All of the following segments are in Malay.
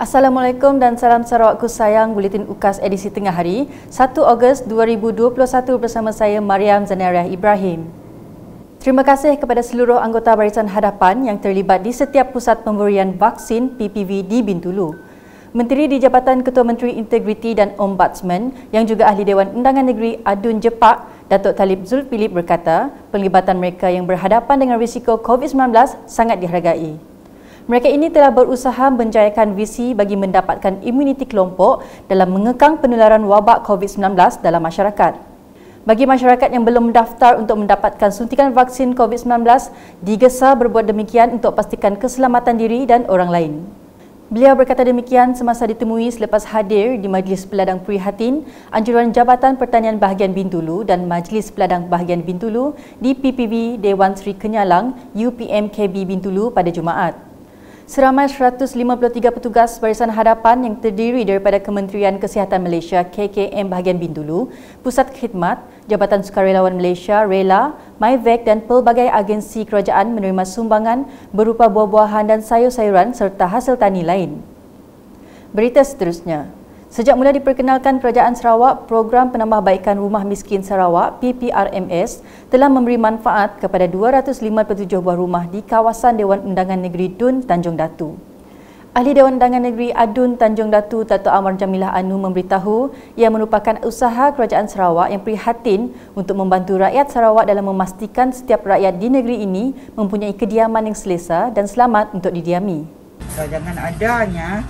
Assalamualaikum dan salam Sarawakku sayang Buletin UKAS edisi tengah hari 1 Ogos 2021 bersama saya Mariam Zanariah Ibrahim. Terima kasih kepada seluruh anggota Barisan Hadapan yang terlibat di setiap pusat pemberian vaksin PPV di Bintulu. Menteri di Jabatan Ketua Menteri Integriti dan Ombudsman yang juga Ahli Dewan Undangan Negeri Adun Jepak, Datuk Talib Zulfilip berkata, penglibatan mereka yang berhadapan dengan risiko COVID-19 sangat dihargai. Mereka ini telah berusaha menjayakan visi bagi mendapatkan imuniti kelompok dalam mengekang penularan wabak COVID-19 dalam masyarakat. Bagi masyarakat yang belum mendaftar untuk mendapatkan suntikan vaksin COVID-19, digesa berbuat demikian untuk pastikan keselamatan diri dan orang lain. Beliau berkata demikian semasa ditemui selepas hadir di Majlis Peladang Prihatin Anjuran Jabatan Pertanian Bahagian Bintulu dan Majlis Peladang Bahagian Bintulu di PPV Dewan Sri Kenyalang UPMKB Bintulu pada Jumaat. Seramai 153 petugas barisan hadapan yang terdiri daripada Kementerian Kesihatan Malaysia KKM bahagian Bintulu, Pusat Khidmat, Jabatan Sukarelawan Malaysia RELA, MyVac dan pelbagai agensi kerajaan menerima sumbangan berupa buah-buahan dan sayur-sayuran serta hasil tani lain. Berita seterusnya. Sejak mula diperkenalkan Kerajaan Sarawak, program penambahbaikan Rumah Miskin Sarawak PPRMS telah memberi manfaat kepada 257 buah rumah di kawasan Dewan Undangan Negeri Dun, Tanjung Datu. Ahli Dewan Undangan Negeri Adun Tanjung Datu Dato' Amar Jamilah Anu memberitahu ia merupakan usaha Kerajaan Sarawak yang prihatin untuk membantu rakyat Sarawak dalam memastikan setiap rakyat di negeri ini mempunyai kediaman yang selesa dan selamat untuk didiami. So, jangan adanya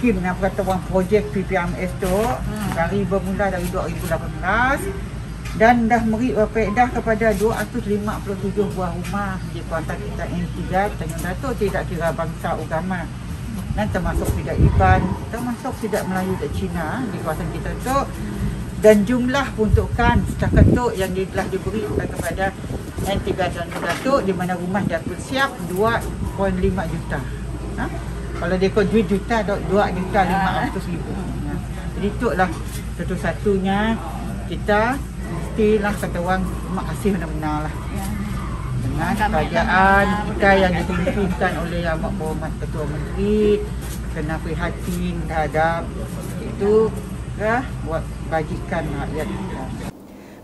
skim yang peraturan projek PPMS tu hmm. dari bermula dari 2018 dan dah meri berfaedah kepada 257 buah rumah di kawasan kita N3 Tanjung Datuk tidak kira bangsa agama dan termasuk tidak Iban termasuk tidak Melayu dan Cina di kawasan kita tu dan jumlah peruntukan setakat tu yang telah diberi kepada N3 Tanjung Datuk di mana rumah dah siap 2.5 juta ha? Kalau dia kau duit juta dua juta lima ratus ribu. Ya. jadi itu lah. Satu-satunya kita mestilah kata orang terima kasih benar-benar lah. Dengan kerajaan kita yang dipimpinkan oleh yang berhormat ketua menteri kena prihatin terhadap itu ya, buat bajikan rakyat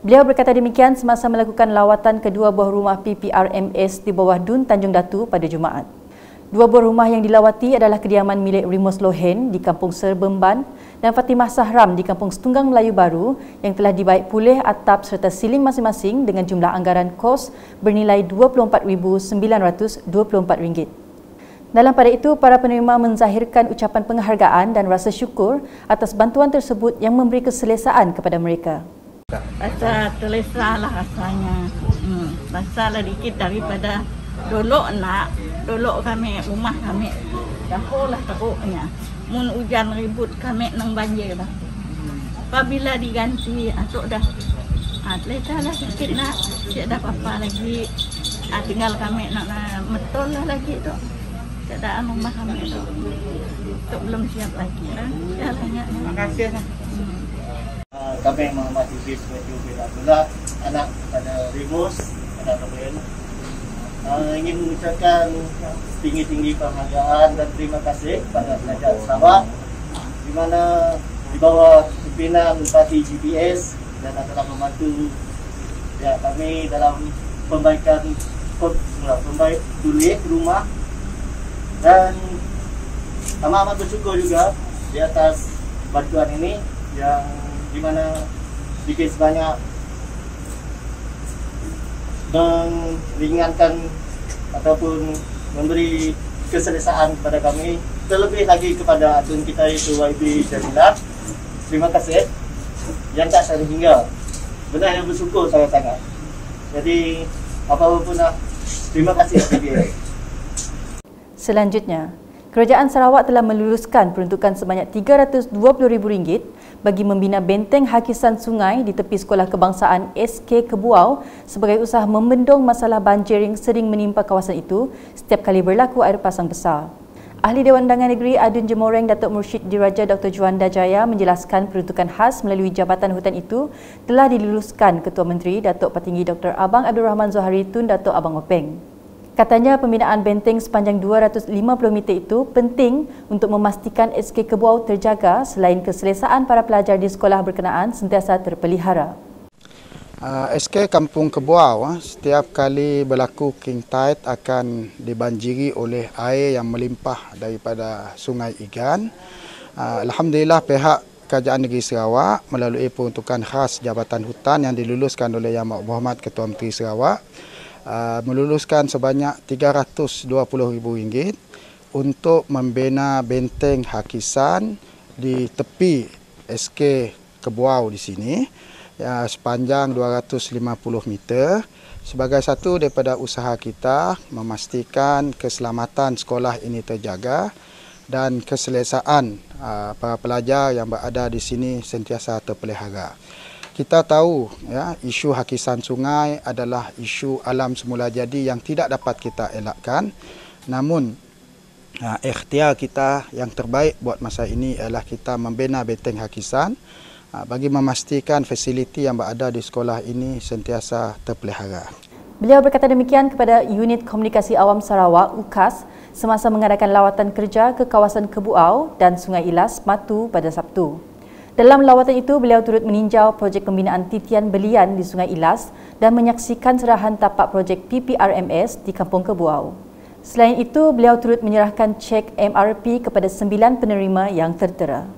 Beliau berkata demikian semasa melakukan lawatan kedua buah rumah PPRMS di bawah Dun Tanjung Datu pada Jumaat. Dua buah rumah yang dilawati adalah kediaman milik Rimus Lohen di Kampung Serbemban dan Fatimah Sahram di Kampung Setunggang Melayu Baru yang telah dibaik pulih atap serta siling masing-masing dengan jumlah anggaran kos bernilai RM24,924. Dalam pada itu, para penerima menzahirkan ucapan penghargaan dan rasa syukur atas bantuan tersebut yang memberi keselesaan kepada mereka. Rasa terlesa lah rasanya. Hmm, rasa lah dikit daripada dulu nak dulu kami rumah kami. Dahulu lah teruknya. Mun hujan ribut kami nang banjir dah. Apabila diganti atuk dah atlet lah sikit nak. Tidak ada apa-apa lagi ah, tinggal kami nak na, metol lah lagi tu. Keadaan rumah kami tu. Tu belum siap lagi lah ya banyak terima kasih. Lah. Hmm. Uh, kami menghormati bis Abdullah anak pada Rimus anak Kabel uh, ingin mengucapkan tinggi-tinggi penghargaan dan terima kasih kepada kerajaan Sabah di mana di bawah pimpinan parti GPS dan adalah membantu ya kami dalam pembaikan pembaik tulis rumah. Dan amat-amat bersyukur juga di atas bantuan ini yang di mana sedikit sebanyak meringankan ataupun memberi keselesaan kepada kami terlebih lagi kepada adun kita itu YB Jamila. Terima kasih. Yang tak saya hingga benar yang bersyukur saya sangat jadi apa-apa pun lah. Terima kasih Selanjutnya, Kerajaan Sarawak telah meluluskan peruntukan sebanyak RM320,000 bagi membina benteng hakisan sungai di tepi Sekolah Kebangsaan SK Kebuau sebagai usaha membendung masalah banjir yang sering menimpa kawasan itu setiap kali berlaku air pasang besar. Ahli Dewan Undangan Negeri Adun Jemoreng Datuk Mursyid Diraja Dr. Juanda Jaya menjelaskan peruntukan khas melalui Jabatan Hutan itu telah diluluskan Ketua Menteri Datuk Petinggi Dr. Abang Abdul Rahman Zohari Tun Datuk Abang Openg. Katanya pembinaan benteng sepanjang 250 meter itu penting untuk memastikan SK Kebuau terjaga selain keselesaan para pelajar di sekolah berkenaan sentiasa terpelihara. Uh, SK Kampung Kebuau uh, setiap kali berlaku king tide akan dibanjiri oleh air yang melimpah daripada Sungai Igan. Uh, Alhamdulillah pihak Kerajaan Negeri Sarawak melalui peruntukan khas Jabatan Hutan yang diluluskan oleh Yang Muhammad Ketua Menteri Sarawak uh, meluluskan sebanyak RM320,000 untuk membina benteng hakisan di tepi SK Kebuau di sini ya, sepanjang 250 meter sebagai satu daripada usaha kita memastikan keselamatan sekolah ini terjaga dan keselesaan uh, para pelajar yang berada di sini sentiasa terpelihara. Kita tahu ya isu hakisan sungai adalah isu alam semula jadi yang tidak dapat kita elakkan. Namun uh, ikhtiar kita yang terbaik buat masa ini ialah kita membina benteng hakisan Ha, bagi memastikan fasiliti yang berada di sekolah ini sentiasa terpelihara. Beliau berkata demikian kepada Unit Komunikasi Awam Sarawak UKAS semasa mengadakan lawatan kerja ke kawasan Kebuau dan Sungai Ilas Matu pada Sabtu. Dalam lawatan itu, beliau turut meninjau projek pembinaan titian belian di Sungai Ilas dan menyaksikan serahan tapak projek PPRMS di Kampung Kebuau. Selain itu, beliau turut menyerahkan cek MRP kepada sembilan penerima yang tertera.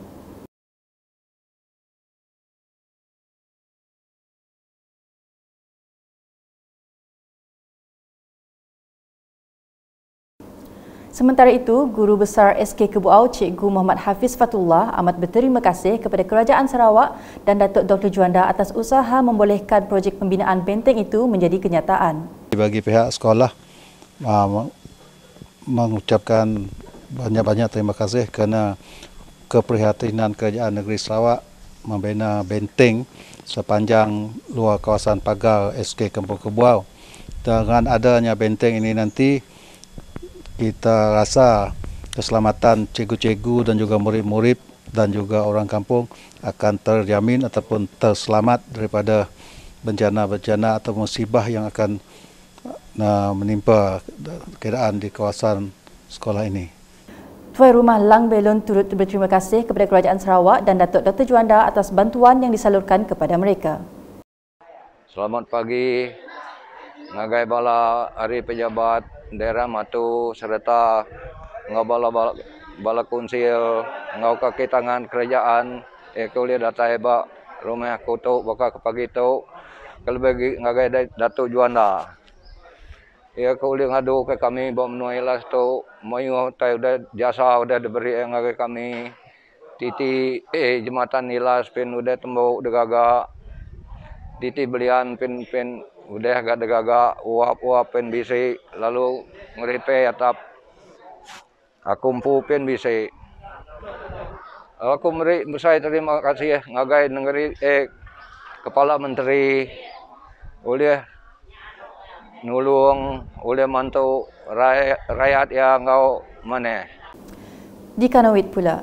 Sementara itu, Guru Besar SK Kebuau Cikgu Muhammad Hafiz Fatullah amat berterima kasih kepada Kerajaan Sarawak dan Datuk Dr. Juanda atas usaha membolehkan projek pembinaan benteng itu menjadi kenyataan. Bagi pihak sekolah, mengucapkan banyak-banyak terima kasih kerana keprihatinan Kerajaan Negeri Sarawak membina benteng sepanjang luar kawasan pagar SK Kampung Kebuau. Dengan adanya benteng ini nanti, kita rasa keselamatan cikgu-cikgu dan juga murid-murid dan juga orang kampung akan terjamin ataupun terselamat daripada bencana-bencana atau musibah yang akan uh, menimpa keadaan di kawasan sekolah ini. Tuan Rumah Lang Belon turut berterima kasih kepada Kerajaan Sarawak dan Datuk Dr. Juanda atas bantuan yang disalurkan kepada mereka. Selamat pagi, Ngagai Bala Hari Pejabat daerah matu serta ngau bala kunsil ngau kaki tangan kerajaan eh kuliah data heba rumah aku tu baka ke pagi tu bagi ngagai datuk juanda. Ya kuliah ngadu ke kami bawa menuai las tu mayu tai udah jasa udah diberi yang ngagai kami. Titi eh jematan nilas pin udah tembok degaga titi belian pin pin udah agak degaga uap uap pen bisi lalu ngeripe atap. Aku mpu pen bisi aku meri saya terima kasih ya ngagai negeri eh kepala menteri. Oleh nulung oleh mantu rakyat yang kau mana di Kanawit pula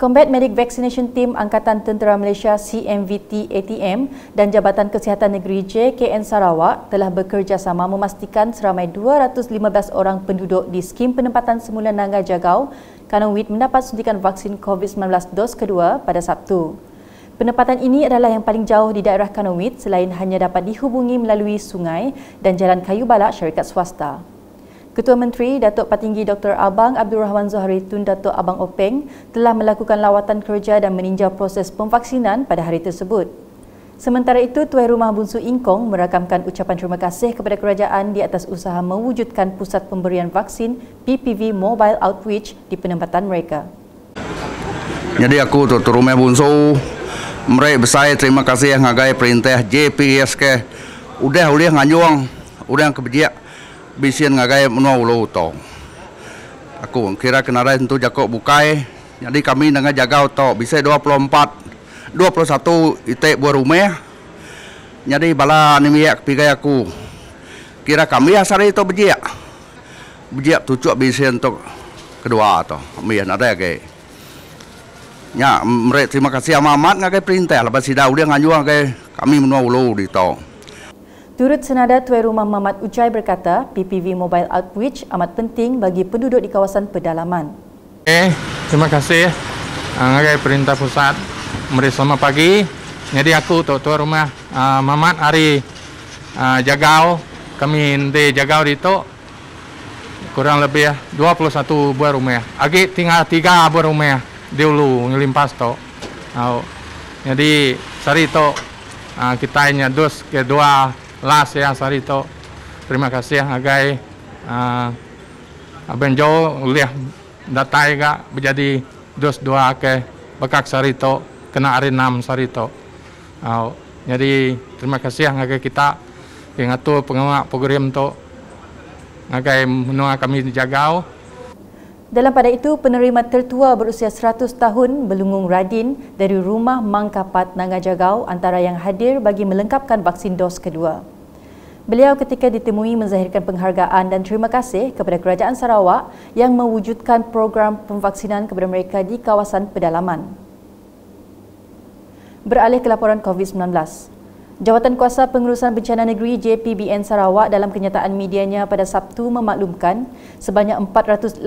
Combat Medic Vaccination Team Angkatan Tentera Malaysia CMVT ATM dan Jabatan Kesihatan Negeri JKN Sarawak telah bekerjasama memastikan seramai 215 orang penduduk di skim penempatan semula Nangga Jagau Kanawit mendapat suntikan vaksin COVID-19 dos kedua pada Sabtu. Penempatan ini adalah yang paling jauh di daerah Kanawit selain hanya dapat dihubungi melalui sungai dan jalan kayu balak syarikat swasta. Ketua Menteri Datuk Patinggi Dr. Abang Abdul Rahman Zuhari Tun Datuk Abang Openg telah melakukan lawatan kerja dan meninjau proses pemvaksinan pada hari tersebut. Sementara itu, Tuan Rumah Bunsu Ingkong merakamkan ucapan terima kasih kepada kerajaan di atas usaha mewujudkan pusat pemberian vaksin PPV Mobile Outreach di penempatan mereka. Jadi aku Tuan Rumah Bunsu mereka besar terima kasih yang ngagai perintah JPSK udah udah nganjuang udah kebijiak bisian ngagai menua ulo to. Aku kira kenara tentu jakok bukai. Jadi kami dengan jaga to bisa 24 21 ite buat rumah. Jadi bala ni miak pigai aku. Kira kami asal itu bejiak. Bejiak tucuk bisian untuk kedua to. Kami ada ke. Ya, mereka terima kasih amat amat ngagai perintah. Lepas sidah udah ngajuang ke kami menua ulo di to. Turut senada Tuan Rumah Mamat Ujai berkata, PPV Mobile Outreach amat penting bagi penduduk di kawasan pedalaman. Eh, terima kasih uh, Perintah Pusat. Mari selamat pagi. Jadi aku tu Tuan Rumah uh, Mamat Ari uh, Jagau. Kami di Jagau itu kurang lebih 21 buah rumah. Agi tinggal tiga buah rumah dulu ngelimpas tu. Uh, jadi sari itu uh, kita hanya dus kedua ya sarito. Terima kasih agai uh, Abang Jo lihat datai ga menjadi dos dua ke bekak sarito kena hari enam sarito. Uh, jadi terima kasih agai kita yang ngatur pengamak program tu agai menua kami dijagau. Dalam pada itu, penerima tertua berusia 100 tahun Belungung Radin dari rumah Mangkapat Nangajagau antara yang hadir bagi melengkapkan vaksin dos kedua. Beliau ketika ditemui menzahirkan penghargaan dan terima kasih kepada Kerajaan Sarawak yang mewujudkan program pemvaksinan kepada mereka di kawasan pedalaman. Beralih ke laporan COVID-19. Jawatan Kuasa Pengurusan Bencana Negeri JPBN Sarawak dalam kenyataan medianya pada Sabtu memaklumkan sebanyak 485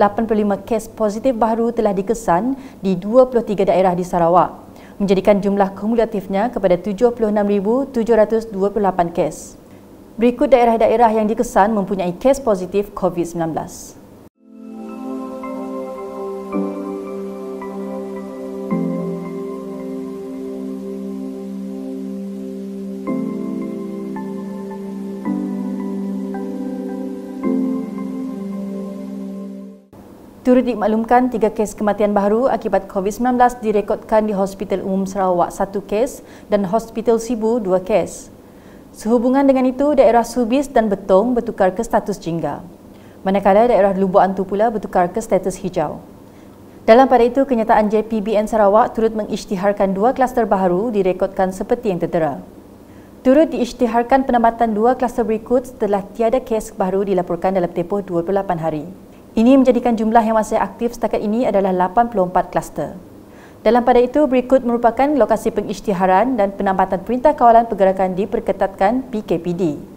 kes positif baru telah dikesan di 23 daerah di Sarawak menjadikan jumlah kumulatifnya kepada 76,728 kes. Berikut daerah-daerah yang dikesan mempunyai kes positif COVID-19. Turut dimaklumkan tiga kes kematian baru akibat COVID-19 direkodkan di Hospital Umum Sarawak satu kes dan Hospital Sibu dua kes. Sehubungan dengan itu, daerah Subis dan Betong bertukar ke status jingga. Manakala daerah Lubuk Antu pula bertukar ke status hijau. Dalam pada itu, kenyataan JPBN Sarawak turut mengisytiharkan dua kluster baru direkodkan seperti yang tertera. Turut diisytiharkan penambatan dua kluster berikut setelah tiada kes baru dilaporkan dalam tempoh 28 hari. Ini menjadikan jumlah yang masih aktif setakat ini adalah 84 kluster. Dalam pada itu, berikut merupakan lokasi pengisytiharan dan penambatan Perintah Kawalan Pergerakan diperketatkan PKPD.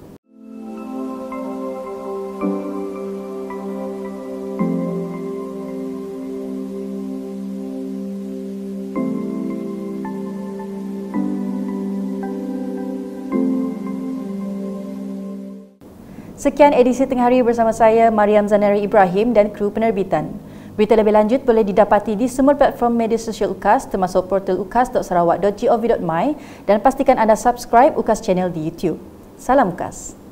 Sekian edisi tengah hari bersama saya Mariam Zanari Ibrahim dan kru penerbitan. Berita lebih lanjut boleh didapati di semua platform media sosial UKAS termasuk portal ukas.sarawak.gov.my dan pastikan anda subscribe UKAS channel di YouTube. Salam UKAS.